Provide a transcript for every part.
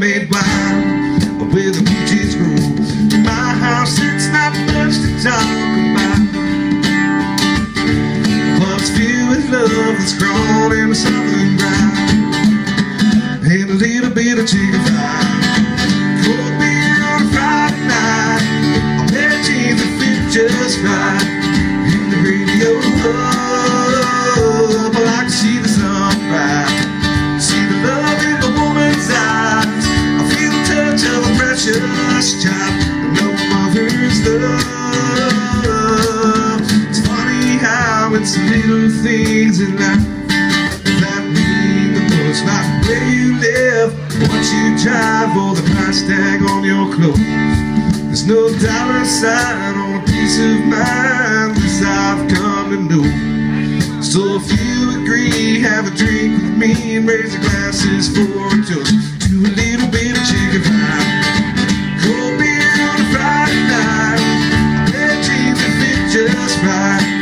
Made wine where the peaches grow. My house, it's not much to talk about. What's filled with love that's grown in the southern ground, and a little bit of chicken fried. Cold beer on a Friday night, a pair of jeans that fit just right. Little things in life That mean the most. Like where you live, what you drive Or the price tag on your clothes. There's no dollar sign on a peace of mind This I've come to know. So if you agree, have a drink with me and raise your glasses for a toast to a little bit of chicken fry. Cold beer on a Friday night, of jeans that fit just right,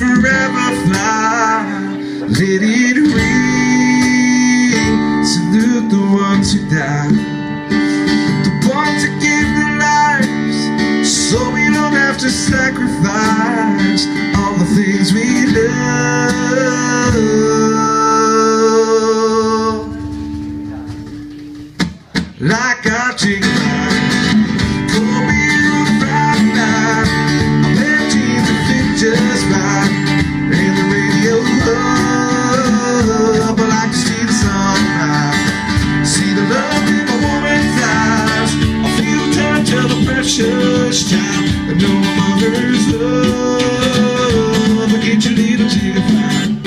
forever fly. Let it ring. Salute the ones who died, the ones who give their lives, so we don't have to sacrifice all the things we first time I know my first love. I get your little ticket fine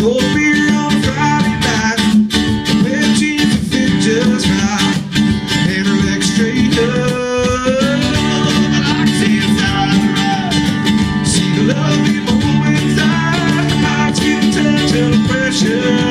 Cold beer on a Friday night. A Wet jeans that fit just right. And her legs straight up. I can see it's not right See the love in my woman's inside My skin getting touched pressure.